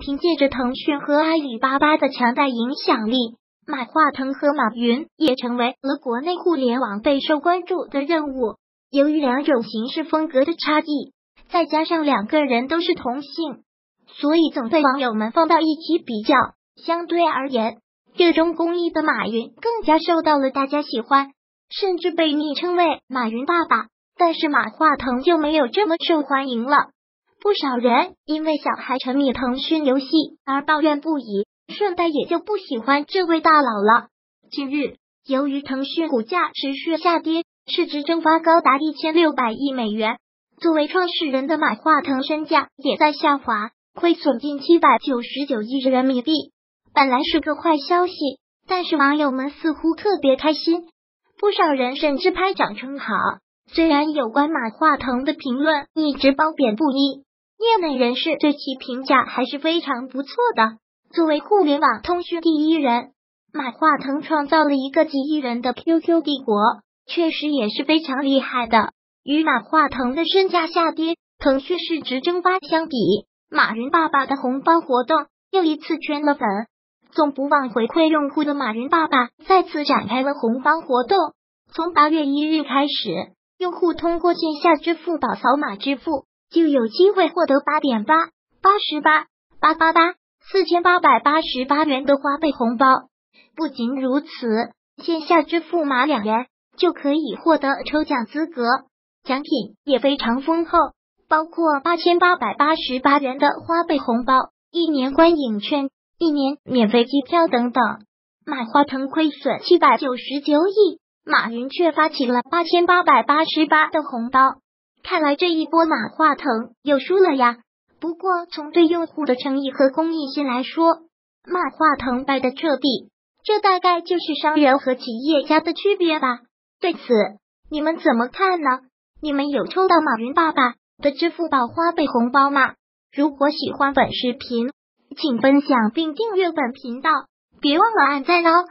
凭借着腾讯和阿里巴巴的强大影响力，马化腾和马云也成为了国内互联网备受关注的任务。由于两种行事风格的差异，再加上两个人都是同性，所以总被网友们放到一起比较。相对而言，热衷公益的马云更加受到了大家喜欢，甚至被昵称为“马云爸爸”。但是马化腾就没有这么受欢迎了。不少人因为小孩沉迷腾讯游戏而抱怨不已，顺带也就不喜欢这位大佬了。近日，由于腾讯股价持续下跌，市值蒸发高达一千六百亿美元，作为创始人的马化腾身价也在下滑，亏损近七百九十九亿人民币。本来是个坏消息，但是网友们似乎特别开心，不少人甚至拍掌称好。虽然有关马化腾的评论一直褒贬不一。业内人士对其评价还是非常不错的。作为互联网通讯第一人，马化腾创造了一个几亿人的 QQ 帝国，确实也是非常厉害的。与马化腾的身价下跌、腾讯市值蒸发相比，马云爸爸的红包活动又一次圈了粉。总不忘回馈用户的马云爸爸再次展开了红包活动。从八月一日开始，用户通过线下支付宝扫码支付。就有机会获得八点八八十八八八八四千八百八十八元的花呗红包。不仅如此，线下支付满两元就可以获得抽奖资格，奖品也非常丰厚，包括八千八百八十八元的花呗红包、一年观影券、一年免费机票等等。马化腾亏损七百九十九亿，马云却发起了八千八百八十八的红包。看来这一波马化腾又输了呀。不过从对用户的诚意和公益性来说，马化腾败的彻底。这大概就是商人和企业家的区别吧。对此，你们怎么看呢？你们有抽到马云爸爸的支付宝花呗红包吗？如果喜欢本视频，请分享并订阅本频道，别忘了按赞哦。